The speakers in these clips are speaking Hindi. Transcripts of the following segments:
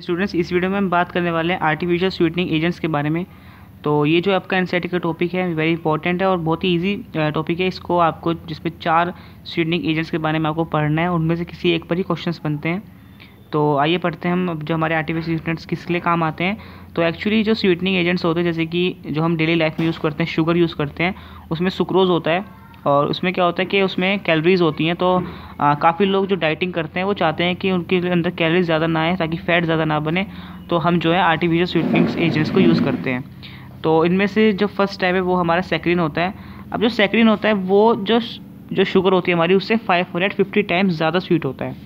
स्टूडेंट्स इस वीडियो में हम बात करने वाले हैं आर्टिफिशियल स्वीटनिंग एजेंट्स के बारे में। तो ये जो आपका एन का टॉपिक है वेरी इंपॉर्टेंट है और बहुत ही इजी टॉपिक है। इसको आपको जिसमें चार स्वीटनिंग एजेंट्स के बारे में आपको पढ़ना है, उनमें से किसी एक पर ही क्वेश्चन बनते हैं। तो आइए पढ़ते हैं हम जो हमारे आर्टिफिशियल स्वीटनर्स किस लिए काम आते हैं। तो एक्चुअली जो स्वीटनिंग एजेंट्स होते हैं, जैसे कि जो हम डेली लाइफ में यूज़ करते हैं शुगर यूज़ करते हैं, उसमें सुक्रोज़ होता है। और उसमें क्या होता है कि उसमें कैलरीज़ होती हैं तो काफ़ी लोग जो डाइटिंग करते हैं, वो चाहते हैं कि उनके अंदर कैलरीज ज़्यादा ना आए, ताकि फ़ैट ज़्यादा ना बने तो हम जो है आर्टिफिशियल स्वीटनिंग एजेंट्स को यूज़ करते हैं। तो इनमें से जो फ़र्स्ट टाइप है, वो हमारा सेक्रिन होता है। अब जो सेक्रिन होता है, वो जो जो शुगर होती है हमारी, उससे फाइव हंड्रेड फिफ्टी टाइम्स ज़्यादा स्वीट होता है।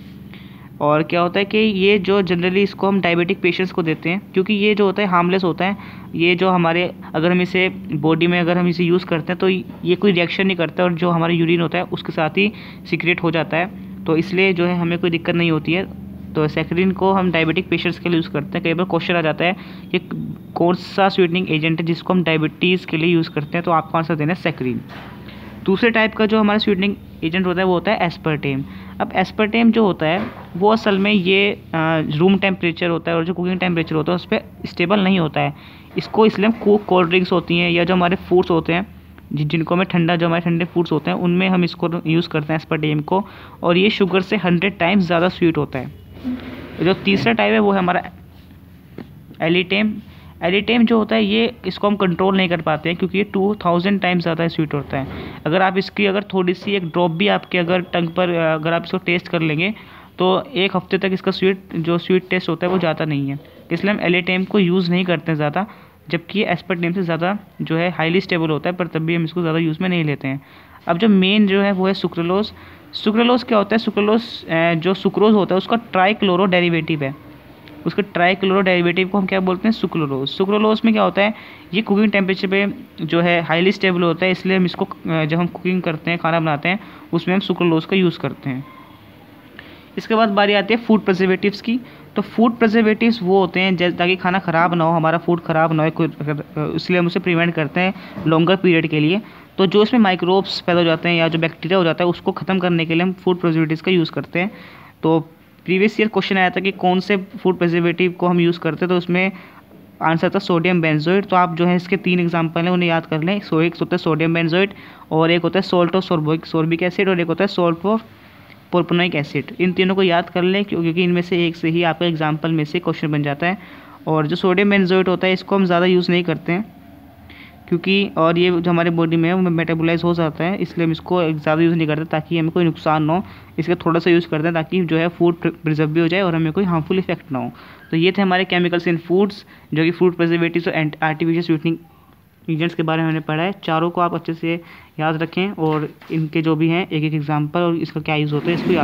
और क्या होता है कि ये जो जनरली इसको हम डायबिटिक पेशेंट्स को देते हैं, क्योंकि ये जो होता है हार्मलेस होता है, ये जो हमारे, अगर हम इसे बॉडी में अगर हम इसे यूज़ करते हैं तो ये कोई रिएक्शन नहीं करता और जो हमारा यूरिन होता है, उसके साथ ही सीक्रेट हो जाता है। तो इसलिए जो है हमें कोई दिक्कत नहीं होती है। तो सेक्रिन को हम डायबिटिक पेशेंट्स के लिए यूज़ करते हैं। कई बार क्वेश्चन आ जाता है कि कौन सा स्वीटनिंग एजेंट है जिसको हम डायबिटीज़ के लिए यूज़ करते हैं तो आपको आंसर देना है सेक्रिन दूसरे टाइप का जो हमारा स्वीटनिंग एजेंट होता है, वो होता है एस्पर्टेम अब एस्पर्टेम जो होता है वो असल में ये रूम टेम्परेचर होता है और जो कुकिंग टेम्परेचर होता है उस पर स्टेबल नहीं होता है। इसको इसलिए हम कोक कोल्ड ड्रिंक्स होती हैं या जो हमारे फूड्स होते हैं जिनको हमें ठंडा, जो हमारे ठंडे फूड्स होते हैं, उनमें हम इसको यूज़ करते हैं एस्पर्टेम को और ये शुगर से हंड्रेड टाइम्स ज़्यादा स्वीट होता है। जो तीसरा टाइप है वो है हमारा एलिटेम एलिटेम जो होता है ये, इसको हम कंट्रोल नहीं कर पाते हैं क्योंकि ये टू थाउज़ेंड टाइम्स ज़्यादा स्वीट होता है। अगर आप इसकी अगर थोड़ी सी एक ड्रॉप भी आपके अगर टंग पर, अगर आप इसको टेस्ट कर लेंगे तो एक हफ़्ते तक इसका स्वीट जो स्वीट टेस्ट होता है वो जाता नहीं है। इसलिए हम एलिटेम को यूज़ नहीं करते हैं ज़्यादा, जबकि एस्पर्टेम से ज़्यादा जो है हाईली स्टेबल होता है, पर तब भी हम इसको ज़्यादा यूज़ में नहीं लेते हैं। अब जो मेन जो है वो है सुक्रोलोस सुक्रोलोस क्या होता है? सुक्रलोस जो सुक्रोज होता है उसका ट्राईक्लोरो डेरिवेटिव है। उसके ट्राईक्लोरो डेरिवेटिव को हम क्या बोलते हैं? सुक्रोलोस सुक्रोलोस में क्या होता है? ये कुकिंग टेम्परेचर पे जो है हाईली स्टेबल होता है, इसलिए हम इसको जब हम कुकिंग करते हैं, खाना बनाते हैं, उसमें हम सुक्रोलोस का यूज़ करते हैं। इसके बाद बारी आती है फ़ूड प्रिजर्वेटिव्स की। तो फ़ूड प्रिजर्वेटिव्स वो होते हैं जैसे ताकि खाना ख़राब ना हो, हमारा फ़ूड ख़राब ना हो इसलिए हम उसे प्रिवेंट करते हैं लॉन्गर पीरियड के लिए। तो जो इसमें माइक्रोब्स पैदा हो जाते हैं या जो बैक्टीरिया हो जाता है, उसको ख़त्म करने के लिए हम फ़ूड प्रिजर्वेटिव्स का यूज़ करते हैं। तो प्रीवियस ईयर क्वेश्चन आया था कि कौन से फ़ूड प्रजर्वेटिव को हम यूज़ करते हैं तो उसमें आंसर था सोडियम बेंजोइड तो आप जो है, इसके तीन एग्ज़ाम्पल हैं, उन्हें याद कर लें। सो एक होता है सोडियम बेंजोइड और एक होता है salt of sorboic sorbic acid और एक होता है सोल्ट ऑफ़ पोर्पोनिक एसिड इन तीनों को याद कर लें क्योंकि इनमें से एक से ही आपका एग्ज़ाम्पल में से क्वेश्चन बन जाता है। और जो सोडियम बेंजोइड होता है, इसको हम ज़्यादा यूज़ नहीं करते हैं, क्योंकि और ये जो हमारे बॉडी में है, वो मेटाबोलाइज हो जाता है, इसलिए हम इसको ज़्यादा यूज़ नहीं करते, ताकि हमें कोई नुकसान ना हो। इसका थोड़ा सा यूज़ करते हैं ताकि जो है फ़ूड प्रिजर्व भी हो जाए और हमें कोई हार्मफुल इफ़ेक्ट ना हो। तो ये थे हमारे केमिकल्स इन फूड्स जो कि फ़ूड प्रिजर्वेटिव और आर्टिफिशियल स्वीटनिंग एजेंट्स के बारे में हमने पढ़ा है। चारों को आप अच्छे से याद रखें और इनके जो भी हैं एक एक एग्ज़ाम्पल और इसका क्या यूज़ होता है, इसको याद